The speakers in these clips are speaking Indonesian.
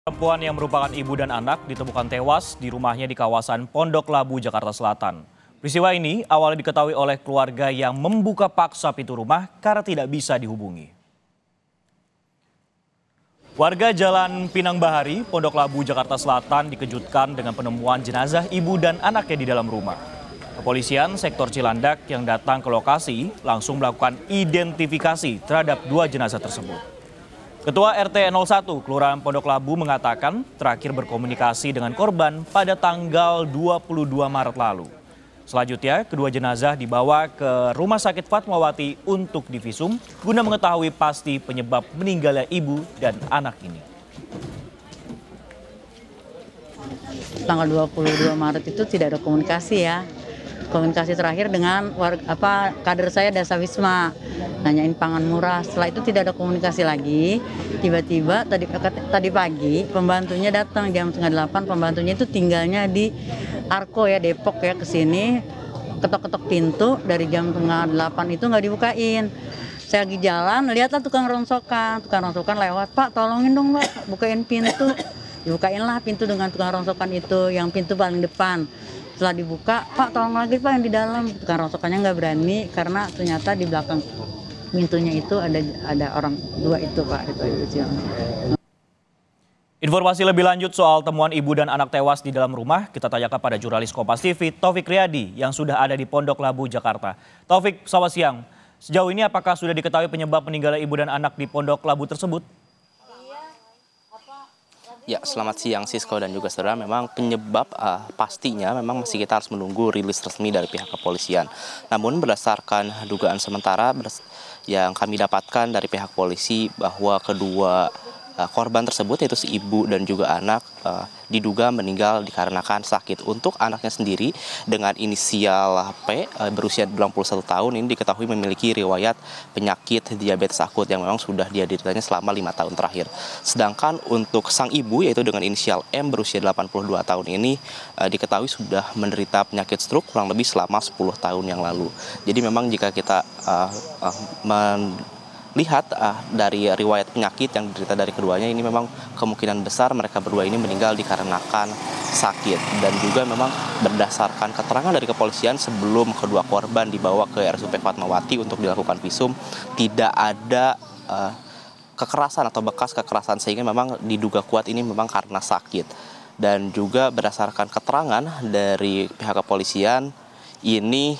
Perempuan yang merupakan ibu dan anak ditemukan tewas di rumahnya di kawasan Pondok Labu, Jakarta Selatan. Peristiwa ini awalnya diketahui oleh keluarga yang membuka paksa pintu rumah karena tidak bisa dihubungi. Warga Jalan Pinang Bahari, Pondok Labu, Jakarta Selatan dikejutkan dengan penemuan jenazah ibu dan anaknya di dalam rumah. Kepolisian sektor Cilandak yang datang ke lokasi langsung melakukan identifikasi terhadap dua jenazah tersebut. Ketua RT 01 Kelurahan Pondok Labu mengatakan terakhir berkomunikasi dengan korban pada tanggal 22 Maret lalu. Selanjutnya, kedua jenazah dibawa ke Rumah Sakit Fatmawati untuk divisum guna mengetahui pasti penyebab meninggalnya ibu dan anak ini. Tanggal 22 Maret itu tidak ada komunikasi ya. Komunikasi terakhir dengan warga, apa kader saya Dasa Wisma nanyain pangan murah. Setelah itu tidak ada komunikasi lagi. Tiba-tiba tadi tadi pagi pembantunya datang jam setengah delapan. Pembantunya itu tinggalnya di Arko ya Depok ya ke sini. Ketok-ketok pintu dari jam setengah delapan itu nggak dibukain. Saya lagi jalan, lihatlah tukang rongsokan. Tukang rongsokan lewat, Pak tolongin dong Pak, bukain pintu. Dibukainlah pintu dengan tukang rongsokan itu, yang pintu paling depan setelah dibuka pak tolong lagi pak yang di dalam tukang rongsokannya nggak berani karena ternyata di belakang pintunya itu ada ada orang dua itu pak itu itu Informasi lebih lanjut soal temuan ibu dan anak tewas di dalam rumah kita tanyakan pada jurnalis Kompas TV Taufik Riyadi yang sudah ada di Pondok Labu Jakarta. Taufik, selamat siang. Sejauh ini apakah sudah diketahui penyebab meninggalnya ibu dan anak di Pondok Labu tersebut? Ya, selamat siang Sisko dan juga saudara. Memang penyebab uh, pastinya memang masih kita harus menunggu rilis resmi dari pihak kepolisian. Namun berdasarkan dugaan sementara yang kami dapatkan dari pihak polisi bahwa kedua korban tersebut yaitu si ibu dan juga anak uh, diduga meninggal dikarenakan sakit. Untuk anaknya sendiri dengan inisial P uh, berusia 91 tahun ini diketahui memiliki riwayat penyakit diabetes akut yang memang sudah dia dideritanya selama lima tahun terakhir. Sedangkan untuk sang ibu yaitu dengan inisial M berusia 82 tahun ini diketahui sudah menderita penyakit stroke kurang lebih selama 10 tahun yang lalu. Jadi memang jika kita uh, uh, men lihat uh, dari riwayat penyakit yang diderita dari keduanya ini memang kemungkinan besar mereka berdua ini meninggal dikarenakan sakit. Dan juga memang berdasarkan keterangan dari kepolisian sebelum kedua korban dibawa ke RSUP Fatmawati untuk dilakukan visum tidak ada uh, kekerasan atau bekas kekerasan sehingga memang diduga kuat ini memang karena sakit. Dan juga berdasarkan keterangan dari pihak kepolisian ini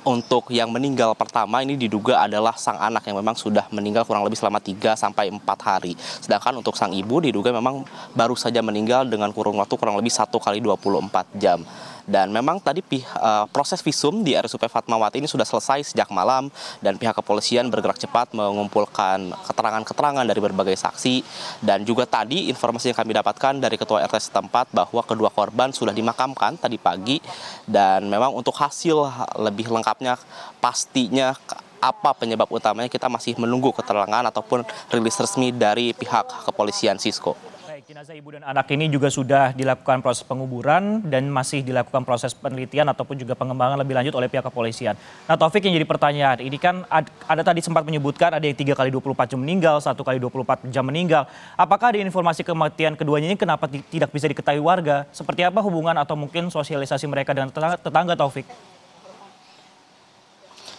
untuk yang meninggal pertama ini diduga adalah sang anak yang memang sudah meninggal kurang lebih selama 3 sampai 4 hari. Sedangkan untuk sang ibu diduga memang baru saja meninggal dengan kurun waktu kurang lebih 1 kali 24 jam. Dan memang tadi uh, proses visum di RSUP Fatmawati ini sudah selesai sejak malam dan pihak kepolisian bergerak cepat mengumpulkan keterangan-keterangan dari berbagai saksi dan juga tadi informasi yang kami dapatkan dari ketua RT setempat bahwa kedua korban sudah dimakamkan tadi pagi dan memang untuk hasil lebih lengkapnya pastinya apa penyebab utamanya kita masih menunggu keterangan ataupun rilis resmi dari pihak kepolisian Cisco. Jenazah ibu dan anak ini juga sudah dilakukan proses penguburan dan masih dilakukan proses penelitian ataupun juga pengembangan lebih lanjut oleh pihak kepolisian. Nah Taufik yang jadi pertanyaan, ini kan ada tadi sempat menyebutkan ada yang 3 kali 24 jam meninggal, satu kali 24 jam meninggal. Apakah ada informasi kematian keduanya ini kenapa tidak bisa diketahui warga? Seperti apa hubungan atau mungkin sosialisasi mereka dengan tetangga, tetangga Taufik?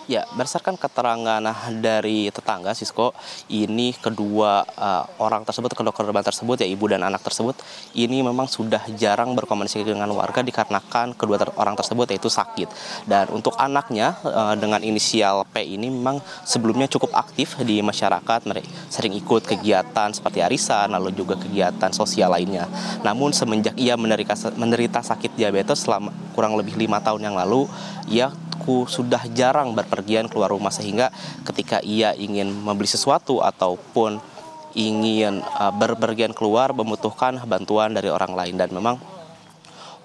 Ya, berdasarkan keterangan dari tetangga Sisko, ini kedua uh, orang tersebut, kedua korban tersebut ya ibu dan anak tersebut, ini memang sudah jarang berkomunikasi dengan warga dikarenakan kedua ter orang tersebut yaitu sakit. Dan untuk anaknya uh, dengan inisial P ini memang sebelumnya cukup aktif di masyarakat, mereka sering ikut kegiatan seperti arisan, lalu juga kegiatan sosial lainnya. Namun semenjak ia menderita, menderita sakit diabetes selama kurang lebih lima tahun yang lalu, ia mengaku sudah jarang berpergian keluar rumah sehingga ketika ia ingin membeli sesuatu ataupun ingin uh, berpergian keluar membutuhkan bantuan dari orang lain. Dan memang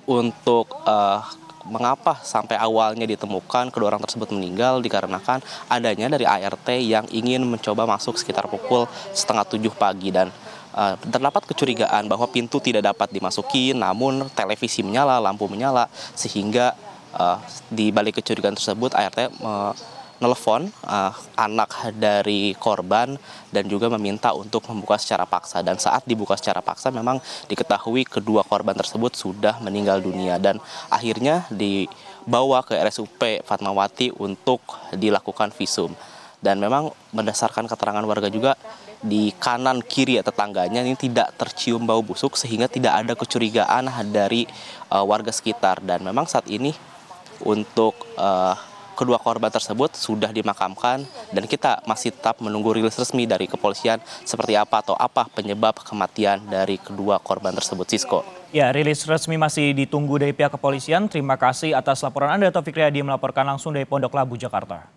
untuk uh, mengapa sampai awalnya ditemukan kedua orang tersebut meninggal dikarenakan adanya dari ART yang ingin mencoba masuk sekitar pukul setengah tujuh pagi. Dan uh, terdapat kecurigaan bahwa pintu tidak dapat dimasuki namun televisi menyala, lampu menyala sehingga uh, di balik kecurigaan tersebut ART uh, nelfon uh, anak dari korban dan juga meminta untuk membuka secara paksa. Dan saat dibuka secara paksa memang diketahui kedua korban tersebut sudah meninggal dunia. Dan akhirnya dibawa ke RSUP Fatmawati untuk dilakukan visum. Dan memang berdasarkan keterangan warga juga di kanan kiri ya tetangganya ini tidak tercium bau busuk sehingga tidak ada kecurigaan dari uh, warga sekitar. Dan memang saat ini untuk uh, kedua korban tersebut sudah dimakamkan dan kita masih tetap menunggu rilis resmi dari kepolisian seperti apa atau apa penyebab kematian dari kedua korban tersebut Sisko. Ya, rilis resmi masih ditunggu dari pihak kepolisian. Terima kasih atas laporan Anda Taufik Riyadi melaporkan langsung dari Pondok Labu, Jakarta.